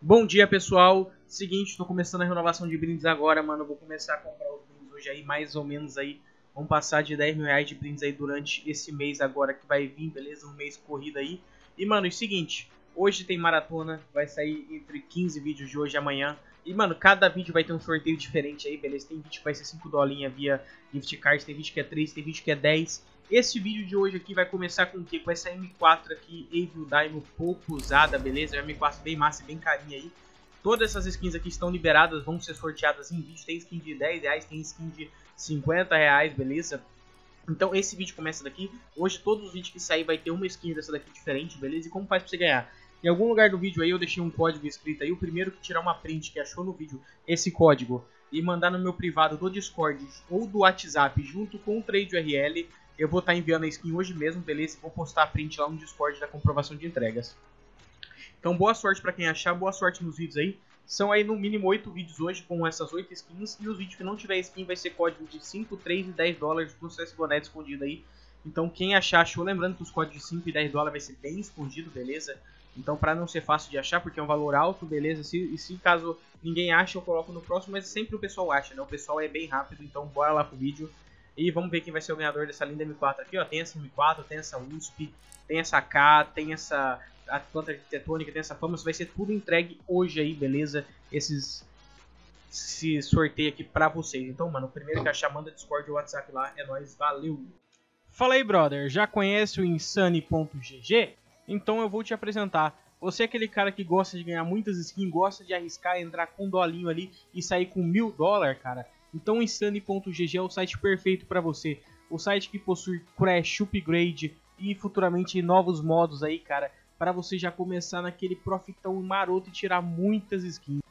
Bom dia, pessoal. Seguinte, estou começando a renovação de brindes agora, mano. Vou começar a comprar os brindes hoje aí, mais ou menos aí. Vamos passar de 10 mil reais de brindes aí durante esse mês agora que vai vir, beleza? Um mês corrido aí. E, mano, é o seguinte. Hoje tem maratona, vai sair entre 15 vídeos de hoje e amanhã. E, mano, cada vídeo vai ter um sorteio diferente aí, beleza? Tem vídeo que vai ser 5 dolinhas via gift cards, tem vídeo que é 3, tem vídeo que é 10. Esse vídeo de hoje aqui vai começar com o que? Com essa M4 aqui, Evil Daimon pouco usada, beleza? É uma M4 bem massa, bem carinha aí. Todas essas skins aqui estão liberadas, vão ser sorteadas em vídeo. Tem skin de 10 reais, tem skin de 50 reais, beleza? Então esse vídeo começa daqui. Hoje todos os vídeos que sair vai ter uma skin dessa daqui diferente, beleza? E como faz pra você ganhar? Em algum lugar do vídeo aí eu deixei um código escrito aí. O primeiro que tirar uma print que achou no vídeo esse código e mandar no meu privado do Discord ou do WhatsApp junto com o Trade URL, eu vou estar tá enviando a skin hoje mesmo, beleza? Vou postar a print lá no Discord da comprovação de entregas. Então boa sorte para quem achar, boa sorte nos vídeos aí. São aí no mínimo 8 vídeos hoje com essas 8 skins. E os vídeos que não tiver skin vai ser código de 5, 3 e 10 dólares pro CSGO Net escondido aí. Então quem achar, achou. Lembrando que os códigos de 5 e 10 dólares vai ser bem escondido, beleza? Então, para não ser fácil de achar, porque é um valor alto, beleza? Se, e se caso ninguém acha, eu coloco no próximo, mas sempre o pessoal acha, né? O pessoal é bem rápido, então bora lá pro vídeo. E vamos ver quem vai ser o ganhador dessa linda M4 aqui, ó. Tem essa M4, tem essa USP, tem essa K, tem essa a planta arquitetônica, tem essa fama. Isso vai ser tudo entregue hoje aí, beleza? Esses esse sorteio aqui pra vocês. Então, mano, o primeiro que achar, manda Discord ou WhatsApp lá. É nóis, valeu! Fala aí, brother. Já conhece o Insane.gg? Então eu vou te apresentar. Você é aquele cara que gosta de ganhar muitas skins, gosta de arriscar, entrar com um dolinho ali e sair com mil dólares, cara. Então o Insane.gg é o site perfeito para você. O site que possui crash, upgrade e futuramente novos modos aí, cara, para você já começar naquele profitão maroto e tirar muitas skins.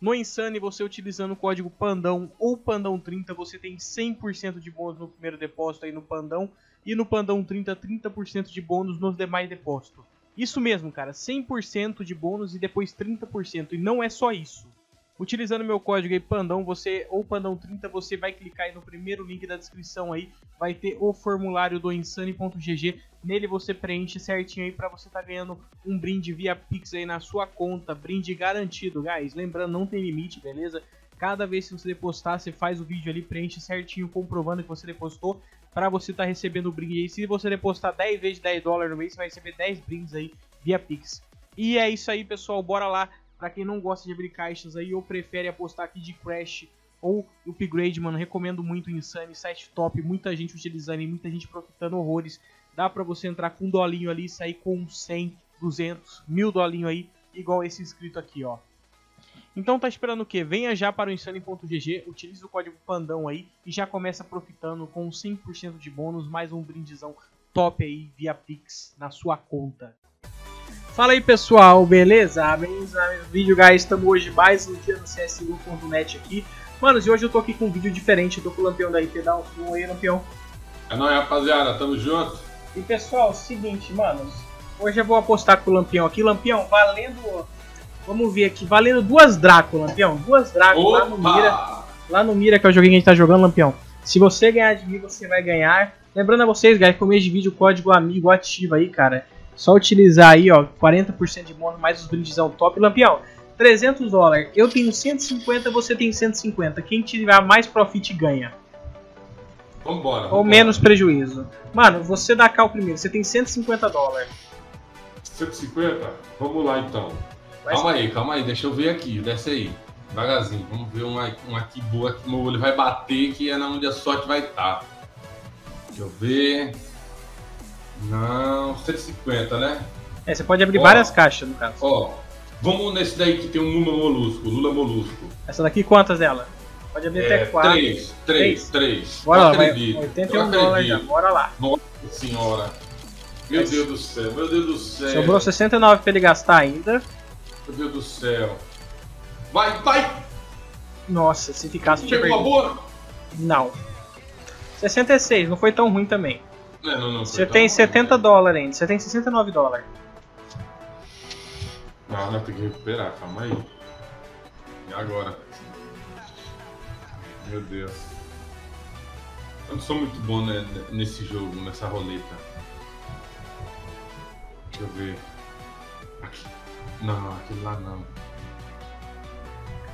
No Insane, você utilizando o código PANDÃO ou PANDÃO30, você tem 100% de bônus no primeiro depósito aí no Pandão e no Pandão 30, 30% de bônus nos demais depósitos. Isso mesmo, cara, 100% de bônus e depois 30%. E não é só isso. Utilizando meu código aí, Pandão, você ou Pandão30, você vai clicar aí no primeiro link da descrição aí, vai ter o formulário do insane.gg. Nele você preenche certinho aí para você estar tá ganhando um brinde via Pix aí na sua conta, brinde garantido, guys. Lembrando, não tem limite, beleza? Cada vez que você depositar, você faz o vídeo ali, preenche certinho, comprovando que você depositou, para você estar tá recebendo o brinde aí. Se você depositar 10 vezes 10 dólares no mês, você vai receber 10 brindes aí via Pix. E é isso aí, pessoal. Bora lá. Para quem não gosta de abrir caixas aí ou prefere apostar aqui de Crash ou Upgrade, mano, recomendo muito o Insane, site top, muita gente utilizando e muita gente profitando horrores. Dá para você entrar com um dolinho ali e sair com 100, 200, mil dolinho aí, igual esse inscrito aqui, ó. Então tá esperando o que? Venha já para o Insane.gg, utilize o código PANDÃO aí e já começa profitando com 100% de bônus, mais um brindizão top aí via Pix na sua conta. Fala aí pessoal, beleza? Bem-vindos a mais um vídeo, guys. Estamos hoje mais um dia no CSGO.net aqui. Manos, e hoje eu tô aqui com um vídeo diferente, eu tô com o Lampião da IP, dá um aí, Lampião. É nóis, rapaziada, tamo junto. E pessoal, seguinte, manos, hoje eu vou apostar com o Lampião aqui. Lampião, valendo Vamos ver aqui, valendo duas Draco, Lampião. Duas Draco Opa! lá no Mira. Lá no Mira, que é o joguinho que a gente tá jogando, Lampião. Se você ganhar de mim, você vai ganhar. Lembrando a vocês, guys, com o mês de vídeo, código amigo ativo aí, cara. Só utilizar aí, ó, 40% de bônus mais os brindezão top. Lampião, 300 dólares. Eu tenho 150, você tem 150. Quem tiver mais profit ganha. Vambora. Ou menos prejuízo. Mano, você dá cá o primeiro. Você tem 150 dólares. 150? Vamos lá então. Calma aí, calma aí, deixa eu ver aqui, desce aí. Devagarzinho, vamos ver uma, uma aqui boa que meu olho vai bater, que é na onde a sorte vai estar. Tá. Deixa eu ver. Não, 150, né? É, você pode abrir ó, várias caixas no caso. Ó, vamos nesse daí que tem um Lula Molusco, Lula Molusco. Essa daqui quantas dela? Pode abrir é, até 4. 3, 3, 3. Bora lá, vai, 81 dólares já, bora lá. Nossa senhora. Meu Deus do céu, meu Deus do céu. Sobrou 69 pra ele gastar ainda. Meu Deus do céu. Vai, vai! Nossa, se ficasse tinha perdido. boa? Não. 66, não foi tão ruim também. É, não, não Você tem ruim, 70 né? dólares ainda, você tem 69 dólares. Ah, não, tem que recuperar, calma aí. E agora? Meu Deus. Eu não sou muito bom né, nesse jogo, nessa roleta. Deixa eu ver. Aqui. Não, aquele lá não.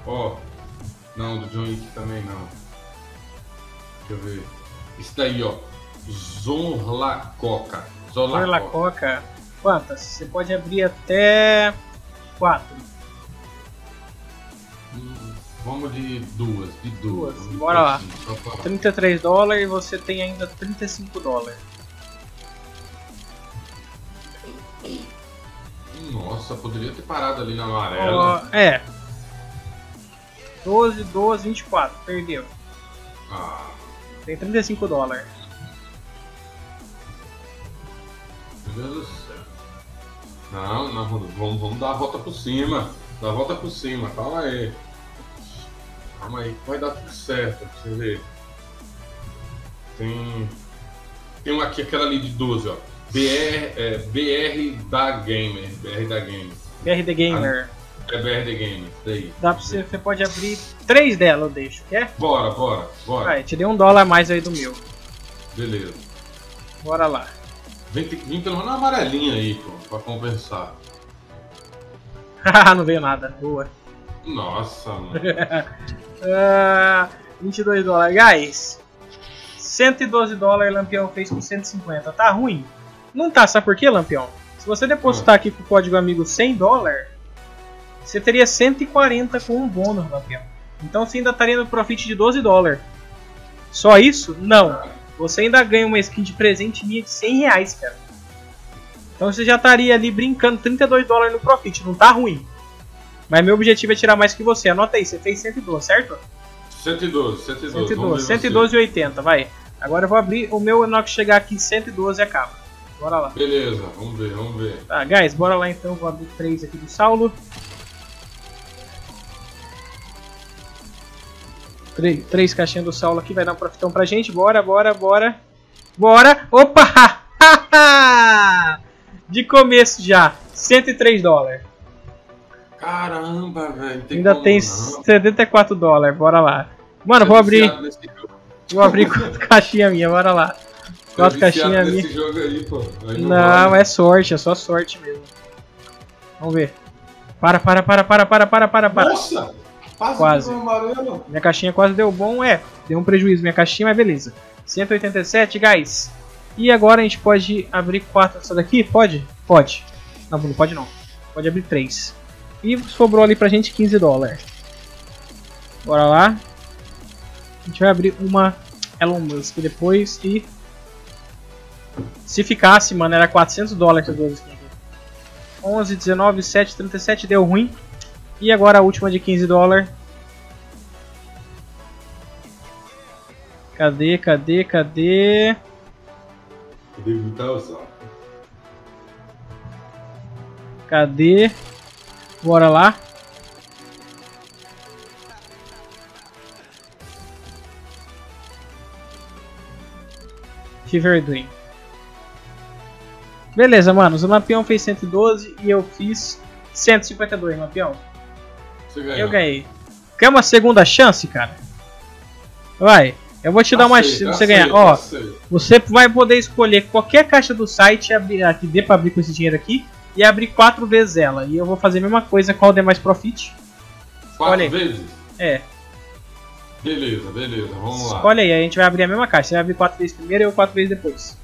Ó. Não, do John Wick também não. Deixa eu ver. Isso daí, ó. Zorla Coca. Zorla Coca. Quantas? Você pode abrir até quatro. Hum, vamos de duas, de duas. duas. Bora lá. 33 dólares e você tem ainda 35 dólares. Nossa, poderia ter parado ali na amarela. Oh, é. 12, 12, 24. Perdeu. Ah. Tem 35 dólares. Meu Deus do céu. Não, não, vamos, vamos dar a volta por cima. Dar a volta por cima, calma aí. Calma aí, vai dar tudo certo, pra você ver. Tem. Tem uma aqui, aquela ali de 12, ó. BR, é, BR da Gamer. BR da Gamer. BR The Gamer. Ah, é BR The Gamer, daí. Dá pra você, você pode abrir três dela, eu deixo, quer? Bora, bora, bora. Vai, te dei um dólar a mais aí do meu. Beleza. Bora lá. Vem, pelo menos uma amarelinha aí, pô, pra compensar. Haha, não veio nada. Boa. Nossa, mano. uh, 22 dólares. Guys, 112 dólares Lampião fez com 150. Tá ruim? Não tá, sabe por quê, Lampião? Se você depositar aqui com o código amigo 100 dólares, você teria 140 com um bônus, Lampião. Então você ainda estaria no profit de 12 dólares. Só isso? Não. Você ainda ganha uma skin de presente minha de 100 reais, cara. Então você já estaria ali brincando 32 dólares no profit. Não tá ruim. Mas meu objetivo é tirar mais que você. Anota aí, você fez 112, certo? 112, 112. 112, 112 e 80, vai. Agora eu vou abrir o meu Enoch chegar aqui 112 e acaba. Bora lá. Beleza, vamos ver, vamos ver. Tá, guys, bora lá então. Vou abrir três aqui do Saulo. Três, três caixinhas do Saulo aqui, vai dar um profitão pra gente. Bora, bora, bora. Bora! Opa! De começo já, 103 dólares. Caramba, velho. Ainda tem não. 74 dólares, bora lá. Mano, vou abrir. Vou abrir quatro caixinhas minha, bora lá. Quatro caixinhas minha. Aí, não, não é sorte, é só sorte mesmo. Vamos ver. Para, para, para, para, para, para, para, para. Nossa! Quase. Minha caixinha quase deu bom, é. Deu um prejuízo minha caixinha, mas beleza. 187, guys. E agora a gente pode abrir quatro dessa daqui? Pode? Pode. Não, não pode não. Pode abrir três. E sobrou ali pra gente 15 dólares. Bora lá. A gente vai abrir uma Elon Musk depois e... Se ficasse, mano, era 400 dólares essas duas skins. 11, 19, 7, 37, deu ruim. E agora a última de 15 dólares. Cadê, cadê, cadê? Cadê? Bora lá. Fever Dream. Beleza, manos. O Lampião fez 112 e eu fiz 152, Lampião. Eu ganhei. Quer uma segunda chance, cara? Vai. Eu vou te dar uma chance você ganhar. Ó, você vai poder escolher qualquer caixa do site abrir, que dê pra abrir com esse dinheiro aqui e abrir quatro vezes ela. E eu vou fazer a mesma coisa, qual der mais profit. Quatro vezes? É. Beleza, beleza, vamos lá. Escolhe aí, a gente vai abrir a mesma caixa. Você vai abrir quatro vezes primeiro e eu quatro vezes depois.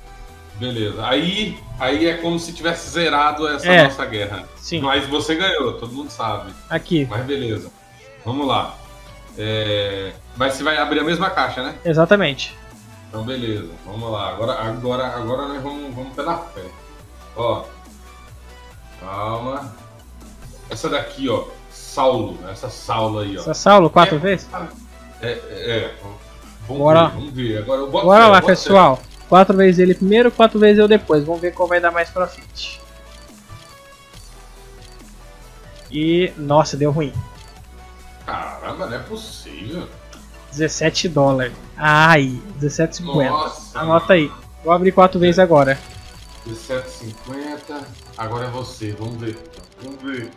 Beleza. Aí, aí é como se tivesse zerado essa é. nossa guerra. Sim. Mas você ganhou, todo mundo sabe. Aqui. Mas beleza. Vamos lá. É... Mas você vai abrir a mesma caixa, né? Exatamente. Então beleza, vamos lá. Agora, agora, agora nós vamos, vamos pela fé. Ó. Calma. Essa daqui, ó. Saulo. Essa Saulo aí, ó. Essa Saulo, quatro é, vezes? É, é. Vamos Bora. ver, vamos ver. Agora eu boto Bora fé, lá, pessoal. Fé. Quatro vezes ele primeiro, quatro vezes eu depois. Vamos ver qual vai dar mais profit. E. Nossa, deu ruim. Caramba, não é possível. 17 dólares. Ai, 17,50. Anota aí. Vou abrir quatro vezes agora. 17,50. Agora é você. Vamos ver. Vamos ver.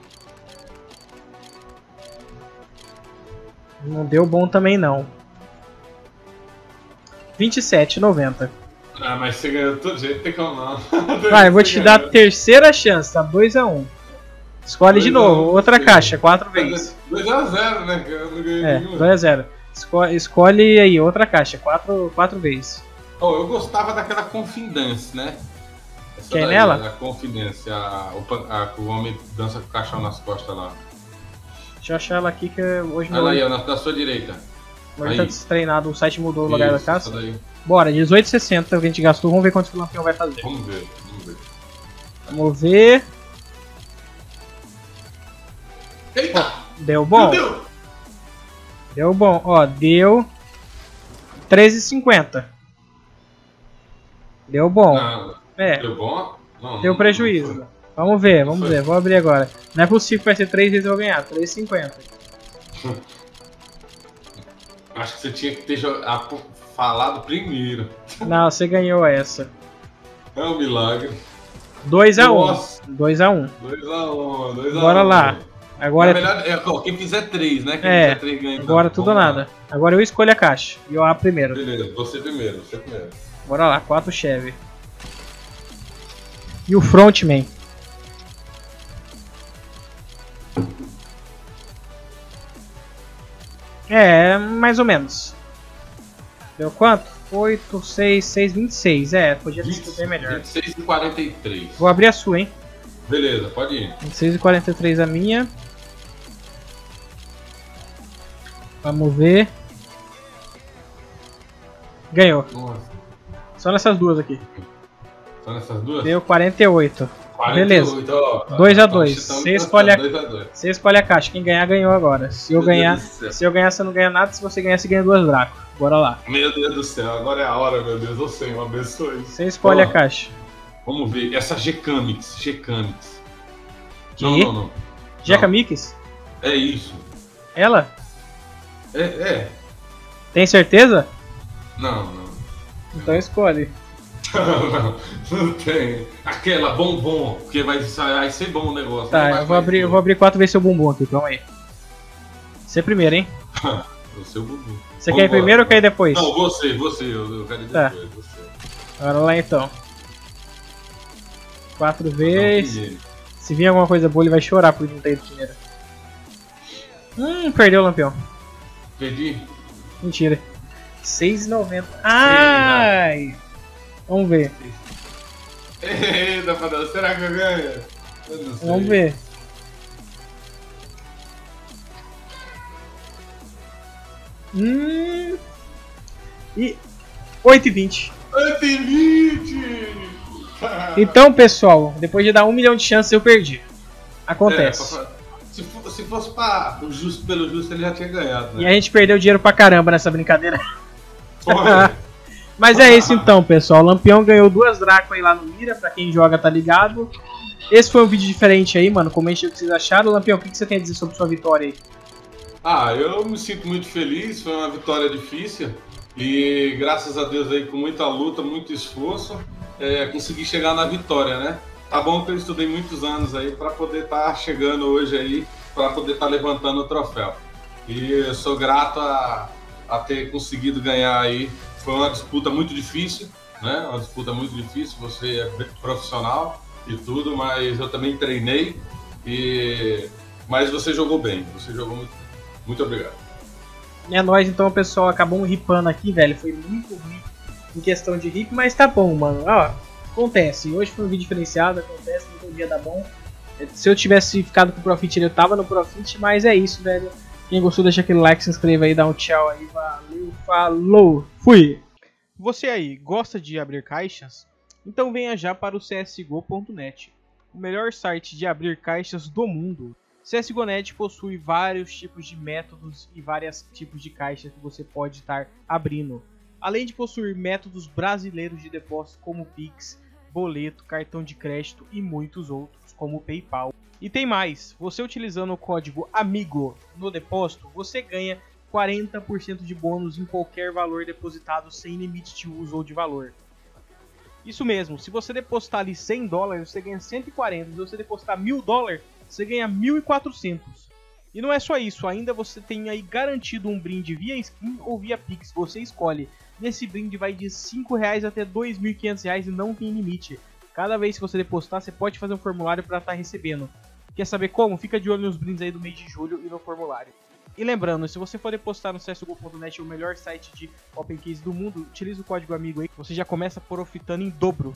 Não deu bom também não. 27,90. Ah, mas você ganhou todo jeito, tem como não. Vai, eu vou te dar a terceira chance, tá? 2x1. Escolhe de novo, outra caixa, quatro vezes. 2x0, né? Eu não ganhei É, nenhuma. 2x0. Esco escolhe aí, outra caixa, quatro, quatro vezes. Oh, eu gostava daquela Confidence, né? Essa Quem daí, nela? A Confidence, a, a, que o homem dança com o caixão nas costas lá. Deixa eu achar ela aqui que hoje Ela não aí, ó, na, da sua direita. hoje tá destreinado, o site mudou o lugar da caça. essa daí. Bora, 18,60 que a gente gastou, vamos ver quanto que o lampião vai fazer. Vamos ver, vamos ver. Vamos ver. Eita! Deu bom? Deus! Deu bom, ó, deu 13,50. Deu bom. Não, É, deu bom? Não, deu não- prejuízo. Vamos ver, vamos ver, vou abrir agora. Não é possível que vai ser 3 vezes eu vou ganhar, 3,50. Acho que você tinha que ter jo- a- falado primeiro. Não, você ganhou essa. É um milagre. 2x1. Nossa. 2x1. 2x1, 2x1. Bora lá. Agora, É melhor, é, quem fizer 3, né? Quem É, fizer 3 ganha. então. agora tudo ou nada. Agora eu escolho a caixa. E eu abro primeiro. Beleza, você primeiro, você primeiro. Bora lá, 4 Chevy. E o Frontman. É, mais ou menos. Deu quanto? 8, 6, 6, 26. É, podia ter sido bem melhor. 26 e 43. Vou abrir a sua, hein? Beleza, pode ir. 26 e 43 a minha. Vamos ver. Ganhou. Nossa. Só nessas duas aqui. Só nessas duas? Deu 48. 48, beleza. ó. 2 a Então, 2. estamos- Você escolhe a- 2 a 2. Você escolhe a caixa. Quem ganhar, ganhou agora. Se eu Meu ganhar, se eu ganhar, você não ganha nada. Se você ganhar, você ganha duas dracos. Bora lá. Meu Deus do céu, agora é a hora, meu Deus. Eu sei, uma abençoe. Você escolhe a caixa. Vamos ver, essa G-Camix, G-Camix. Que? Não, não, não. Jeca Não. Mix? É isso. Ela? É, é. Tem certeza? Não, não. Então escolhe. Não, não, não tem. Aquela bombom, porque vai, vai ser bom o negócio. Tá, vai- eu vou abrir, eu vou abrir quatro vezes seu bumbum aqui. Calma aí. Você primeiro, hein? O seu bumbum. Você quer ir primeiro ou quer ir depois? Não, você, você, eu, eu quero ir Tá. depois, você. Bora lá então. Quatro vezes. Se vir alguma coisa boa, ele vai chorar por não ter ido primeiro. Hum, perdeu o lampião. Perdi? Mentira. 6,90. Ai! Vamos ver. Eita, padrão, será que eu ganho? Eu não sei. Vamos ver. Hum. E 8,20. Antelite! Então, pessoal, depois de dar um milhão de chances, eu perdi. Acontece. É, se, fo- se fosse pra, o justo pelo justo, ele já tinha ganhado, E né? a gente perdeu dinheiro pra caramba nessa brincadeira. Foi. Mas é isso então, pessoal. O Lampião ganhou duas Draco aí lá no Mira, pra quem joga tá ligado. Esse foi um vídeo diferente aí, mano. Comente o que vocês acharam. Lampião, o que você tem a dizer sobre sua vitória aí? Ah, eu me sinto muito feliz, foi uma vitória difícil e graças a Deus aí com muita luta, muito esforço, é, consegui chegar na vitória, né? Tá bom que eu estudei muitos anos aí para poder estar chegando hoje aí, para poder estar levantando o troféu. E eu sou grato a, a ter conseguido ganhar aí. Foi uma disputa muito difícil, né? Uma disputa muito difícil. Você é profissional e tudo, mas eu também treinei e mas você jogou bem, você jogou muito. Muito obrigado. É nóis, então, pessoal. Acabamos ripando aqui, velho. Foi muito ruim em questão de rip, mas tá bom, mano. Ó, acontece. Hoje foi um vídeo diferenciado, acontece, todo dia dá bom. Se eu tivesse ficado com Profit, eu tava no Profit, mas é isso, velho. Quem gostou, deixa aquele like, se inscreva aí, dá um tchau aí. Valeu, falou, fui! Você aí, gosta de abrir caixas? Então venha já para o csgo.net, o melhor site de abrir caixas do mundo. CSGO.net possui vários tipos de métodos e vários tipos de caixas que você pode estar abrindo. Além de possuir métodos brasileiros de depósito como Pix, boleto, cartão de crédito e muitos outros, como PayPal. E tem mais, você utilizando o código AMIGO no depósito, você ganha 40% de bônus em qualquer valor depositado sem limite de uso ou de valor. Isso mesmo, se você depositar ali 100 dólares, você ganha 140. Se você depositar 1000 dólares, você ganha 1.400. E não é só isso, ainda você tem aí garantido um brinde via skin ou via Pix, você escolhe. Nesse brinde vai de 5 reais até 2.500 reais e não tem limite. Cada vez que você depositar, você pode fazer um formulário para estar recebendo. Quer saber como? Fica de olho nos brindes aí do mês de julho e no formulário. E lembrando, se você for depositar no CSGO.net, o melhor site de Open Case do mundo, utilize o código amigo aí, você já começa profitando em dobro